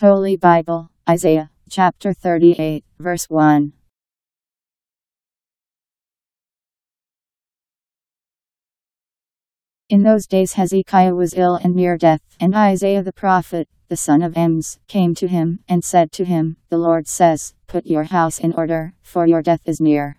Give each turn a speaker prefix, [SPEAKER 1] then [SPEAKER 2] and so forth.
[SPEAKER 1] Holy Bible, Isaiah, chapter 38, verse 1. In those days Hezekiah was ill and near death, and Isaiah the prophet, the son of Amoz, came to him, and said to him, The Lord says, Put your house in order, for your death is near.